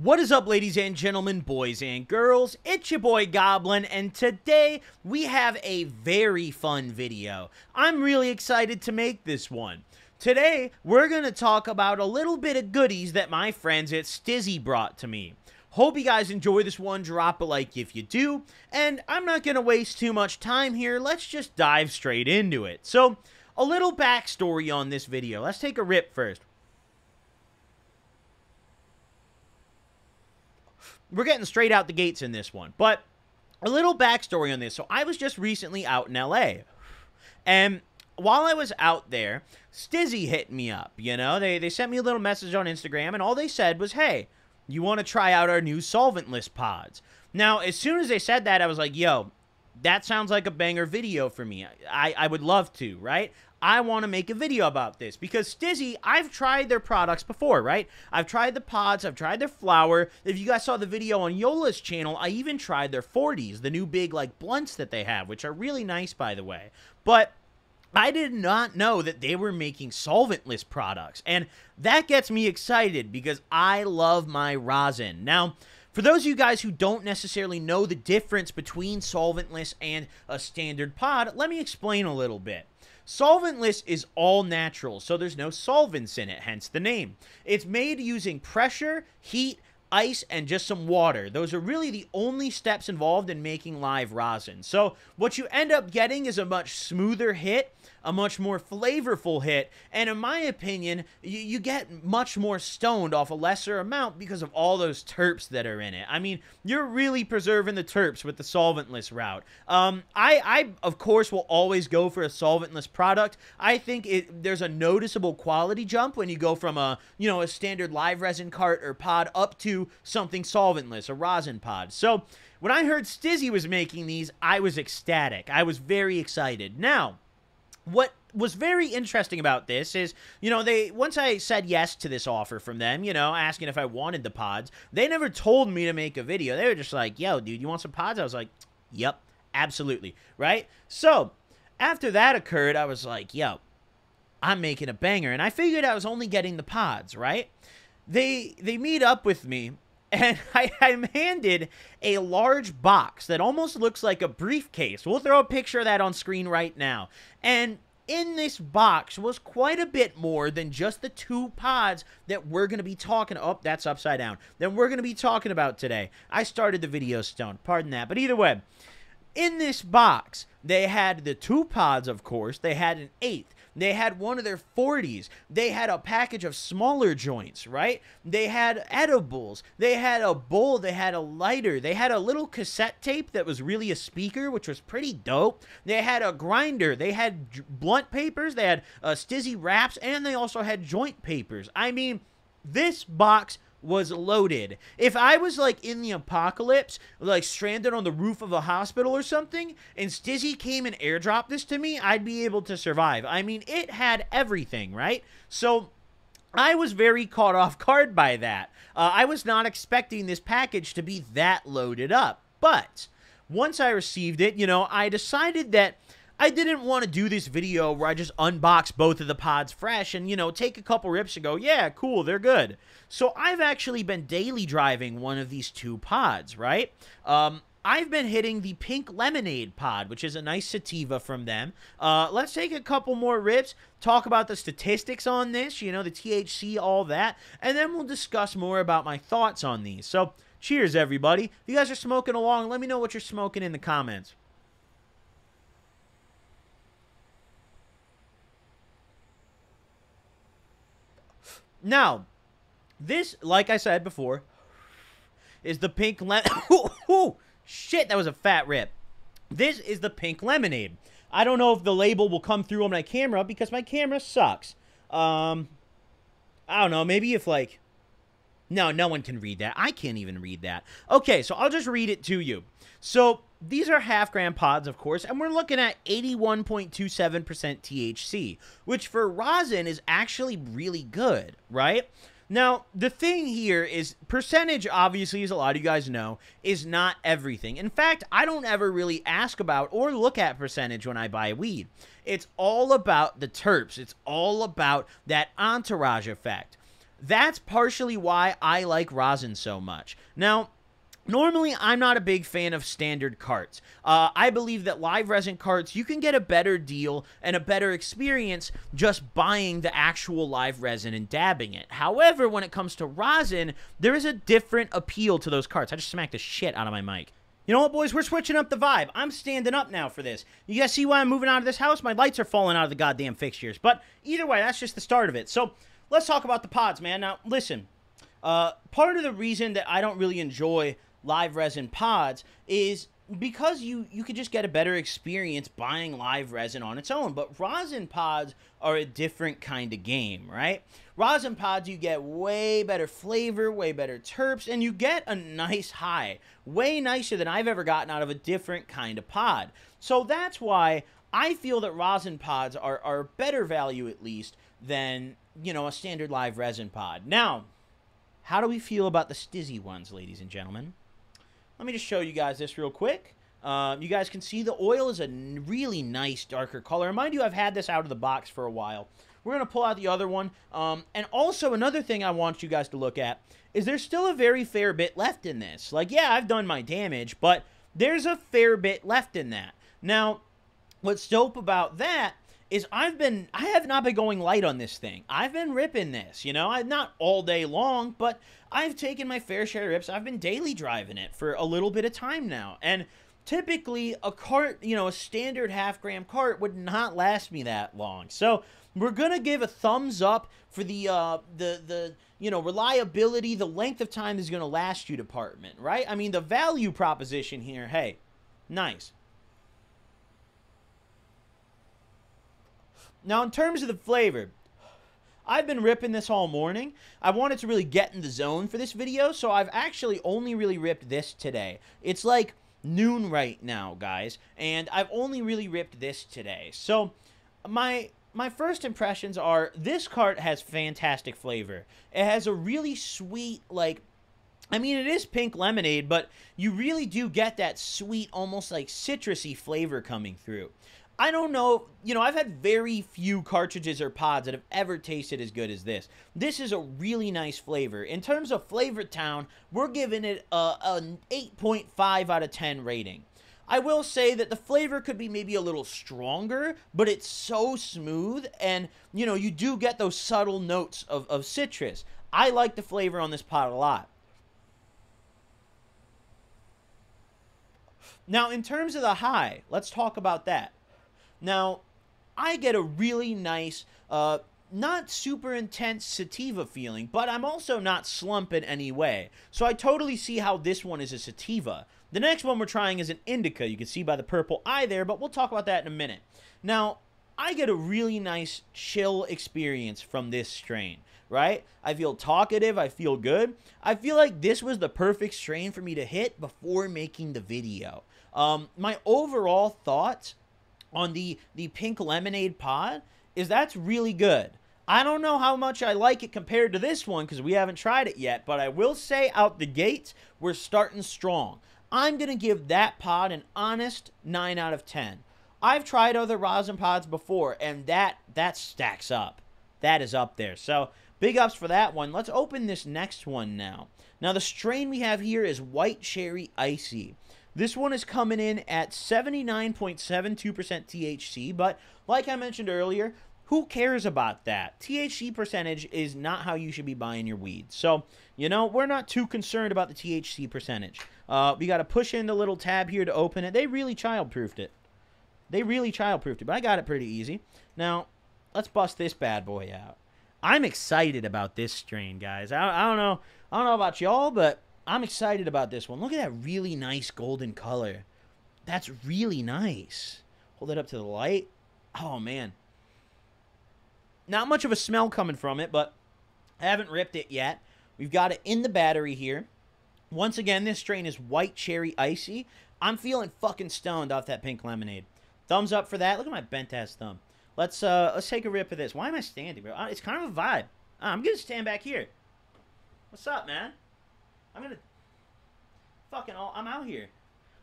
What is up, ladies and gentlemen, boys and girls? It's your boy Goblin, and today we have a very fun video. I'm really excited to make this one. Today, we're going to talk about a little bit of goodies that my friends at STIIIZY brought to me. Hope you guys enjoy this one. Drop a like if you do. And I'm not going to waste too much time here. Let's just dive straight into it. So, a little backstory on this video. Let's take a rip first. We're getting straight out the gates in this one. But a little backstory on this. So I was just recently out in LA. And while I was out there, STIIIZY hit me up. You know, they, they sent me a little message on Instagram, and all they said was, hey, you want to try out our new solventless pods? Now, as soon as they said that, I was like, yo, that sounds like a banger video for me. I, I would love to, right? I want to make a video about this because STIIIZY, I've tried their products before, right? I've tried the pods, I've tried their flower. If you guys saw the video on Yola's channel, I even tried their 40s, the new big like blunts that they have, which are really nice by the way. But I did not know that they were making solventless products, and that gets me excited because I love my rosin. Now, for those of you guys who don't necessarily know the difference between solventless and a standard pod, let me explain a little bit. Solventless is all natural, so there's no solvents in it, hence the name. It's made using pressure, heat, ice, and just some water. Those are really the only steps involved in making live rosin. So what you end up getting is a much smoother hit a much more flavorful hit, and in my opinion, you, you get much more stoned off a lesser amount because of all those terps that are in it. I mean, you're really preserving the terps with the solventless route. Um, I, I of course will always go for a solventless product. I think it there's a noticeable quality jump when you go from a you know a standard live resin cart or pod up to something solventless, a rosin pod. So when I heard STIIIZY was making these, I was ecstatic. I was very excited. Now, what was very interesting about this is, you know, they once I said yes to this offer from them, you know, asking if I wanted the pods, they never told me to make a video. They were just like, "Yo, dude, you want some pods?" I was like, "Yep, absolutely." Right? So, after that occurred, I was like, "Yo, I'm making a banger." And I figured I was only getting the pods, right? They they meet up with me and I, am handed a large box that almost looks like a briefcase. We'll throw a picture of that on screen right now. And in this box was quite a bit more than just the two pods that we're going to be talking oh that's upside down then we're going to be talking about today i started the video stone pardon that but either way in this box they had the two pods of course they had an eighth they had one of their 40s. They had a package of smaller joints, right? They had edibles. They had a bowl. They had a lighter. They had a little cassette tape that was really a speaker, which was pretty dope. They had a grinder. They had blunt papers. They had uh, STIIIZY wraps. And they also had joint papers. I mean, this box was loaded. If I was like in the apocalypse, like stranded on the roof of a hospital or something, and STIIIZY came and airdropped this to me, I'd be able to survive. I mean, it had everything, right? So I was very caught off guard by that. Uh, I was not expecting this package to be that loaded up. But once I received it, you know, I decided that I didn't want to do this video where I just unbox both of the pods fresh and, you know, take a couple rips and go, yeah, cool, they're good. So I've actually been daily driving one of these two pods, right? Um, I've been hitting the Pink Lemonade pod, which is a nice sativa from them. Uh, let's take a couple more rips, talk about the statistics on this, you know, the THC, all that, and then we'll discuss more about my thoughts on these. So, cheers, everybody. If you guys are smoking along, let me know what you're smoking in the comments. Now, this, like I said before, is the pink lemon. shit, that was a fat rip. This is the pink lemonade. I don't know if the label will come through on my camera because my camera sucks. Um, I don't know. Maybe if like, no, no one can read that. I can't even read that. Okay, so I'll just read it to you. So these are half gram pods, of course, and we're looking at 81.27% THC, which for rosin is actually really good, right? Now, the thing here is percentage, obviously, as a lot of you guys know, is not everything. In fact, I don't ever really ask about or look at percentage when I buy weed. It's all about the terps, it's all about that entourage effect. that's partially why I like rosin so much. Now, Normally, I'm not a big fan of standard carts. Uh, I believe that live resin carts, you can get a better deal and a better experience just buying the actual live resin and dabbing it. However, when it comes to rosin, there is a different appeal to those carts. I just smacked the shit out of my mic. You know what, boys? We're switching up the vibe. I'm standing up now for this. You guys see why I'm moving out of this house? My lights are falling out of the goddamn fixtures. But either way, that's just the start of it. So let's talk about the pods, man. Now, listen. Uh, part of the reason that I don't really enjoy live resin pods is because you you could just get a better experience buying live resin on its own. But rosin pods are a different kind of game right? Rosin pods you get way better flavor way better terps and you get a nice high way nicer than i've ever gotten out of a different kind of pod. So that's why i feel that rosin pods are, are better value at least than you know a standard live resin pod. Now how do we feel about the STIIIZY ones ladies and gentlemen let me just show you guys this real quick. Um, you guys can see the oil is a really nice darker color. Mind you, I've had this out of the box for a while. We're going to pull out the other one. Um, and also, another thing I want you guys to look at is there's still a very fair bit left in this. Like, yeah, I've done my damage, but there's a fair bit left in that. Now, what's dope about that is I've been I have not been going light on this thing. I've been ripping this, you know, I not all day long, but I've taken my fair share of rips. I've been daily driving it for a little bit of time now. And typically a cart, you know, a standard half gram cart would not last me that long. So we're gonna give a thumbs up for the uh the the you know reliability, the length of time is gonna last you department, right? I mean the value proposition here, hey, nice. Now, in terms of the flavor, I've been ripping this all morning. I wanted to really get in the zone for this video, so I've actually only really ripped this today. It's like noon right now, guys, and I've only really ripped this today. So, my my first impressions are this cart has fantastic flavor. It has a really sweet like I mean, it is pink lemonade, but you really do get that sweet, almost like citrusy flavor coming through. I don't know. You know, I've had very few cartridges or pods that have ever tasted as good as this. This is a really nice flavor. In terms of Flavor Town, we're giving it a, an 8.5 out of 10 rating. I will say that the flavor could be maybe a little stronger, but it's so smooth, and you know, you do get those subtle notes of, of citrus. I like the flavor on this pot a lot. Now, in terms of the high, let's talk about that. Now, I get a really nice, uh, not super intense sativa feeling, but I'm also not slump in any way. So I totally see how this one is a sativa. The next one we're trying is an indica. You can see by the purple eye there, but we'll talk about that in a minute. Now, I get a really nice chill experience from this strain, right? I feel talkative, I feel good. I feel like this was the perfect strain for me to hit before making the video. Um, my overall thoughts on the the pink lemonade pod is that's really good. I don't know how much I like it compared to this one because we haven't tried it yet, but I will say out the gates, we're starting strong. I'm going to give that pod an honest 9 out of 10. I've tried other rosin pods before, and that that stacks up. That is up there. So big ups for that one. Let's open this next one now. Now the strain we have here is White Cherry Icy. This one is coming in at 79.72% THC, but like I mentioned earlier, who cares about that? THC percentage is not how you should be buying your weed. So, you know, we're not too concerned about the THC percentage. Uh, we got to push in the little tab here to open it. They really childproofed it. They really childproofed it, but I got it pretty easy. Now, let's bust this bad boy out. I'm excited about this strain, guys. I, I don't know. I don't know about y'all, but I'm excited about this one. Look at that really nice golden color. That's really nice. Hold it up to the light. Oh, man. Not much of a smell coming from it, but I haven't ripped it yet. We've got it in the battery here. Once again, this strain is White Cherry Icy. I'm feeling fucking stoned off that pink lemonade. Thumbs up for that. Look at my bent ass thumb. Let's uh let's take a rip of this. Why am I standing, bro? Uh, it's kind of a vibe. Uh, I'm gonna stand back here. What's up, man? I'm gonna fucking all. I'm out here.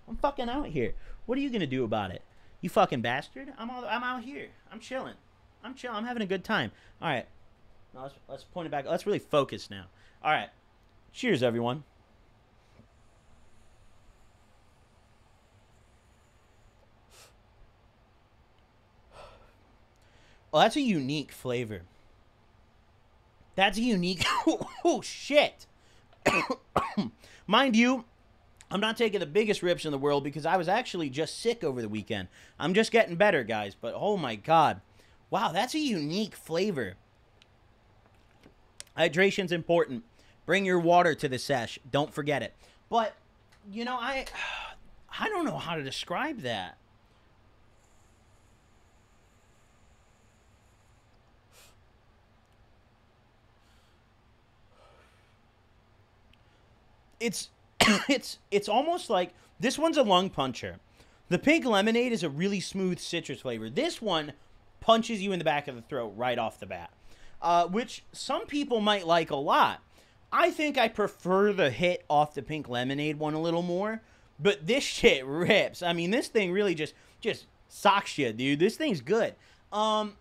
I'm fucking out here. What are you gonna do about it? You fucking bastard. I'm all. I'm out here. I'm chilling. I'm chilling. I'm having a good time. All right. No, let's, let's point it back. Let's really focus now. All right. Cheers, everyone. Well, that's a unique flavor. That's a unique. oh, shit. Mind you, I'm not taking the biggest rips in the world because I was actually just sick over the weekend. I'm just getting better, guys. But oh my god. Wow, that's a unique flavor. Hydration's important. Bring your water to the sesh. Don't forget it. But, you know, I I don't know how to describe that. It's it's it's almost like this one's a lung puncher. The pink lemonade is a really smooth citrus flavor. This one punches you in the back of the throat right off the bat, uh, which some people might like a lot. I think I prefer the hit off the pink lemonade one a little more, but this shit rips. I mean, this thing really just just socks you, dude. This thing's good. Um,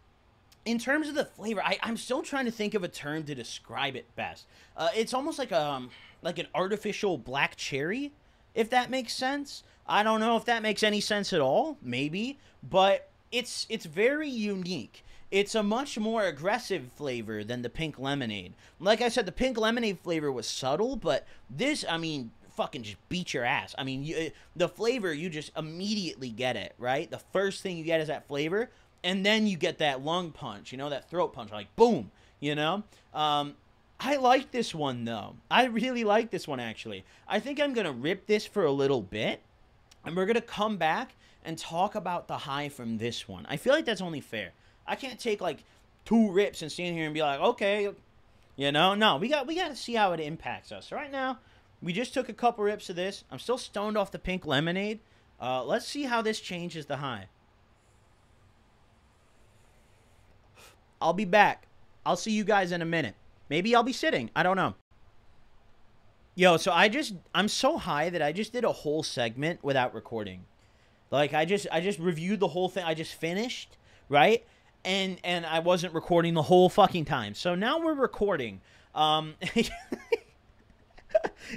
in terms of the flavor, I, I'm still trying to think of a term to describe it best. Uh, it's almost like um like an artificial black cherry, if that makes sense. I don't know if that makes any sense at all, maybe, but it's it's very unique. It's a much more aggressive flavor than the pink lemonade. Like I said, the pink lemonade flavor was subtle, but this, I mean, fucking just beat your ass. I mean, you, the flavor, you just immediately get it, right? The first thing you get is that flavor, and then you get that lung punch, you know, that throat punch, like boom, you know? Um, I like this one though. I really like this one actually. I think I'm going to rip this for a little bit and we're going to come back and talk about the high from this one. I feel like that's only fair. I can't take like two rips and stand here and be like, "Okay, you know, no, we got we got to see how it impacts us." Right now, we just took a couple rips of this. I'm still stoned off the pink lemonade. Uh, let's see how this changes the high. I'll be back. I'll see you guys in a minute. Maybe I'll be sitting. I don't know. Yo, so I just I'm so high that I just did a whole segment without recording. Like I just I just reviewed the whole thing. I just finished, right? And and I wasn't recording the whole fucking time. So now we're recording. Um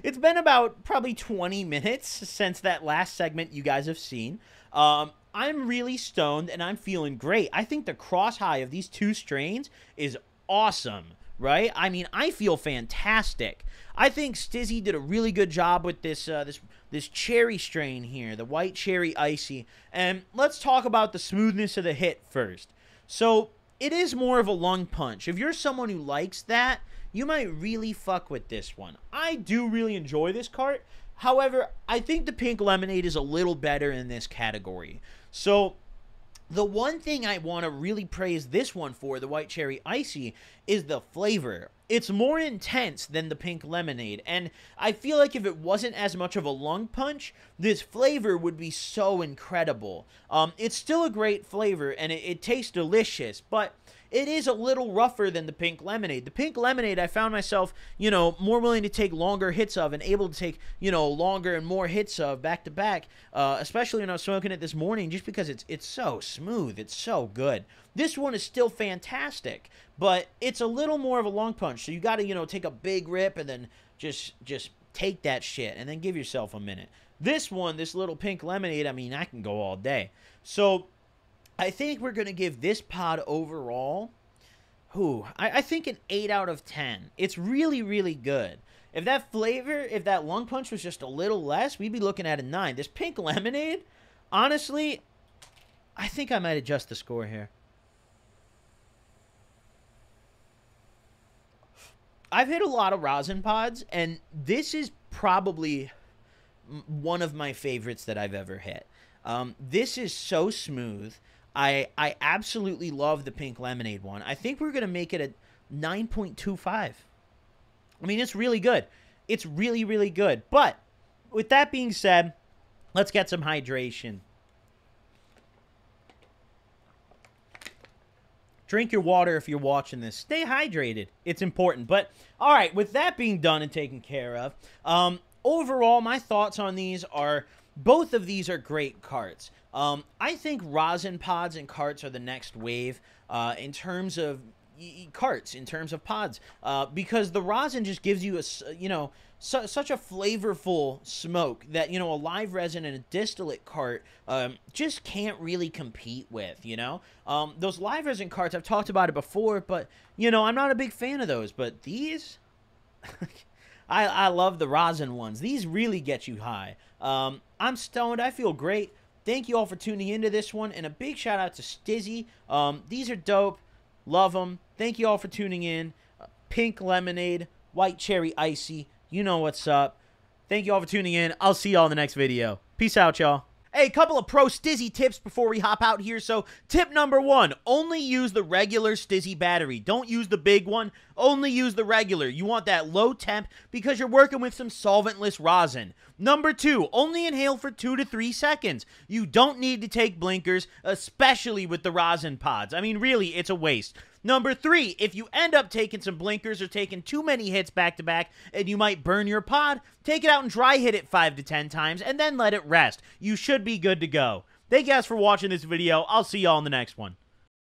It's been about probably 20 minutes since that last segment you guys have seen. Um I'm really stoned and I'm feeling great. I think the cross high of these two strains is awesome right? I mean, I feel fantastic. I think STIIIZY did a really good job with this uh, this this cherry strain here, the white cherry icy. And let's talk about the smoothness of the hit first. So it is more of a lung punch. If you're someone who likes that, you might really fuck with this one. I do really enjoy this cart. However, I think the pink lemonade is a little better in this category. So the one thing I want to really praise this one for, the white cherry icy, is the flavor. It's more intense than the pink lemonade, and I feel like if it wasn't as much of a lung punch, this flavor would be so incredible. Um, it's still a great flavor, and it, it tastes delicious, but it is a little rougher than the pink lemonade. The pink lemonade, I found myself, you know, more willing to take longer hits of and able to take, you know, longer and more hits of back to back, uh, especially when I was smoking it this morning, just because it's it's so smooth, it's so good. This one is still fantastic, but it's a little more of a long punch, so you got to, you know, take a big rip and then just just take that shit and then give yourself a minute. This one, this little pink lemonade, I mean, I can go all day. So I think we're going to give this pod overall, who I, I think an 8 out of 10. It's really, really good. If that flavor, if that lung punch was just a little less, we'd be looking at a 9. This pink lemonade, honestly, I think I might adjust the score here. I've hit a lot of rosin pods, and this is probably one of my favorites that I've ever hit. Um, this is so smooth. I I absolutely love the pink lemonade one. I think we're gonna make it a 9.25. I mean, it's really good. It's really really good. But with that being said, let's get some hydration. Drink your water if you're watching this. Stay hydrated. It's important. But all right, with that being done and taken care of, um, overall, my thoughts on these are both of these are great carts. Um, I think rosin pods and carts are the next wave uh, in terms of carts in terms of pods. Uh, because the rosin just gives you a you know su such a flavorful smoke that you know a live resin and a distillate cart um, just can't really compete with you know? Um, those live resin carts I've talked about it before but you know I'm not a big fan of those but these I, I love the rosin ones. These really get you high. Um, I'm stoned I feel great thank you all for tuning into this one and a big shout out to STIIIZY um, these are dope love them Thank you all for tuning in. Uh, pink lemonade, white cherry icy. You know what's up. Thank you all for tuning in. I'll see y'all in the next video. Peace out, y'all. Hey, a couple of pro STIIIZY tips before we hop out here. So, tip number one only use the regular STIIIZY battery. Don't use the big one. Only use the regular. You want that low temp because you're working with some solventless rosin. Number two, only inhale for two to three seconds. You don't need to take blinkers, especially with the rosin pods. I mean, really, it's a waste. Number three, if you end up taking some blinkers or taking too many hits back to back and you might burn your pod, take it out and dry hit it five to ten times and then let it rest. You should be good to go. Thank you guys for watching this video. I'll see y'all in the next one.